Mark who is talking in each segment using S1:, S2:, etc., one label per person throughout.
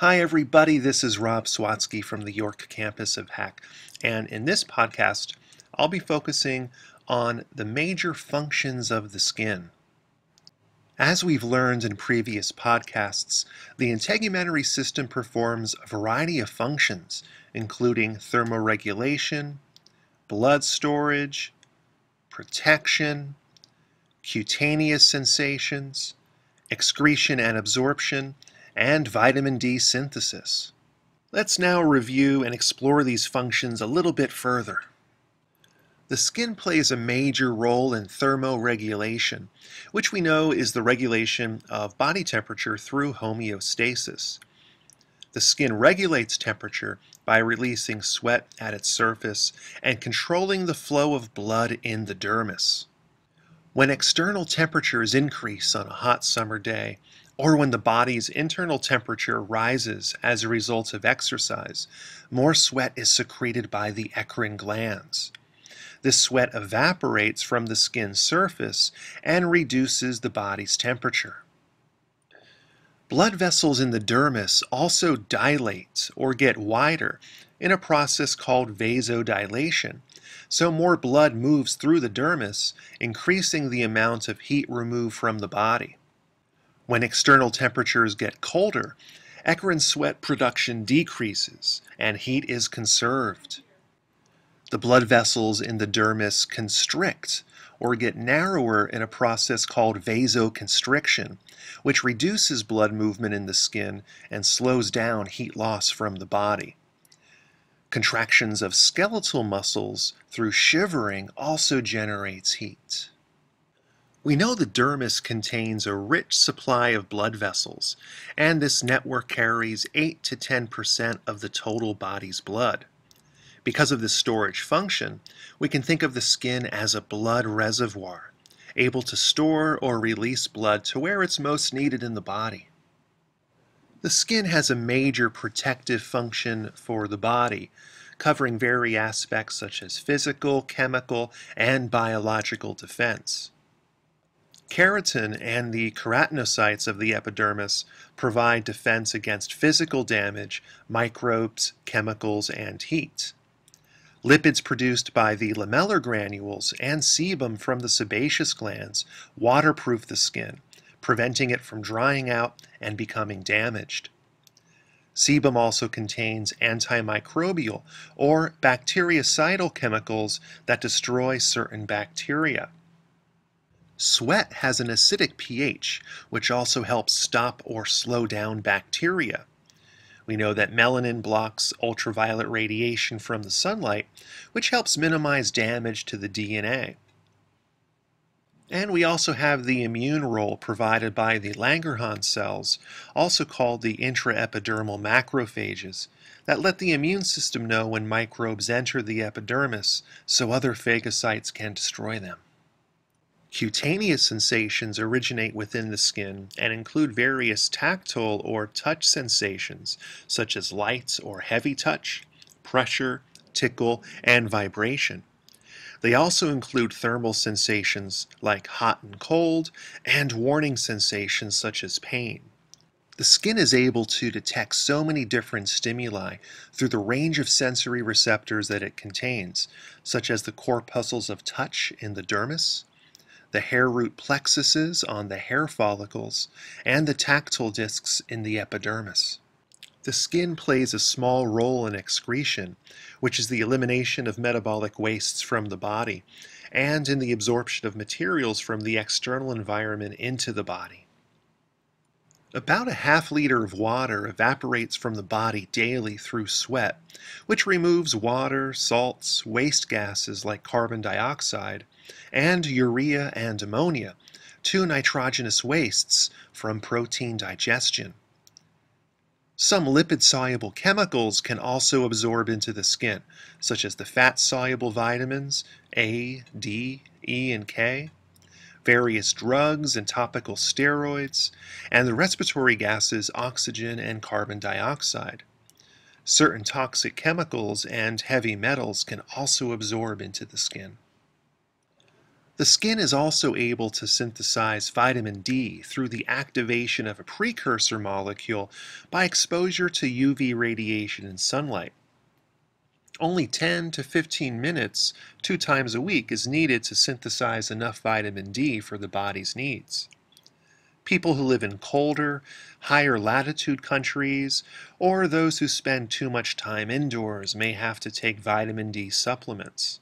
S1: Hi, everybody. This is Rob Swatski from the York campus of HACC. And in this podcast, I'll be focusing on the major functions of the skin. As we've learned in previous podcasts, the integumentary system performs a variety of functions, including thermoregulation, blood storage, protection, cutaneous sensations, excretion and absorption, and vitamin D synthesis. Let's now review and explore these functions a little bit further. The skin plays a major role in thermoregulation, which we know is the regulation of body temperature through homeostasis. The skin regulates temperature by releasing sweat at its surface and controlling the flow of blood in the dermis. When external temperatures increase on a hot summer day, or when the body's internal temperature rises as a result of exercise, more sweat is secreted by the eccrine glands. This sweat evaporates from the skin's surface and reduces the body's temperature. Blood vessels in the dermis also dilate or get wider in a process called vasodilation, so more blood moves through the dermis, increasing the amount of heat removed from the body. When external temperatures get colder, eccrine sweat production decreases and heat is conserved. The blood vessels in the dermis constrict or get narrower in a process called vasoconstriction, which reduces blood movement in the skin and slows down heat loss from the body. Contractions of skeletal muscles through shivering also generates heat. We know the dermis contains a rich supply of blood vessels, and this network carries 8 to 10% of the total body's blood. Because of this storage function, we can think of the skin as a blood reservoir, able to store or release blood to where it's most needed in the body. The skin has a major protective function for the body, covering various aspects such as physical, chemical, and biological defense. Keratin and the keratinocytes of the epidermis provide defense against physical damage, microbes, chemicals, and heat. Lipids produced by the lamellar granules and sebum from the sebaceous glands waterproof the skin, preventing it from drying out and becoming damaged. Sebum also contains antimicrobial or bactericidal chemicals that destroy certain bacteria. Sweat has an acidic pH, which also helps stop or slow down bacteria. We know that melanin blocks ultraviolet radiation from the sunlight, which helps minimize damage to the DNA. And we also have the immune role provided by the Langerhans cells, also called the intraepidermal macrophages, that let the immune system know when microbes enter the epidermis so other phagocytes can destroy them. Cutaneous sensations originate within the skin and include various tactile or touch sensations, such as light or heavy touch, pressure, tickle, and vibration. They also include thermal sensations like hot and cold, and warning sensations such as pain. The skin is able to detect so many different stimuli through the range of sensory receptors that it contains, such as the corpuscles of touch in the dermis, the hair root plexuses on the hair follicles, and the tactile discs in the epidermis. The skin plays a small role in excretion, which is the elimination of metabolic wastes from the body, and in the absorption of materials from the external environment into the body. About a half liter of water evaporates from the body daily through sweat, which removes water, salts, waste gases like carbon dioxide, and urea and ammonia, two nitrogenous wastes from protein digestion. Some lipid-soluble chemicals can also absorb into the skin, such as the fat-soluble vitamins A, D, E, and K, various drugs and topical steroids, and the respiratory gases oxygen and carbon dioxide. Certain toxic chemicals and heavy metals can also absorb into the skin. The skin is also able to synthesize vitamin D through the activation of a precursor molecule by exposure to UV radiation and sunlight. Only 10 to 15 minutes, two times a week, is needed to synthesize enough vitamin D for the body's needs. People who live in colder, higher latitude countries, or those who spend too much time indoors may have to take vitamin D supplements.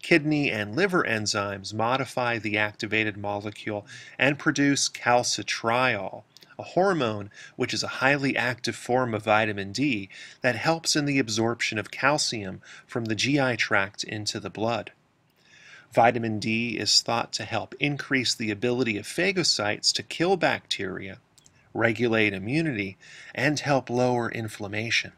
S1: Kidney and liver enzymes modify the activated molecule and produce calcitriol, a hormone which is a highly active form of vitamin D that helps in the absorption of calcium from the GI tract into the blood. Vitamin D is thought to help increase the ability of phagocytes to kill bacteria, regulate immunity, and help lower inflammation.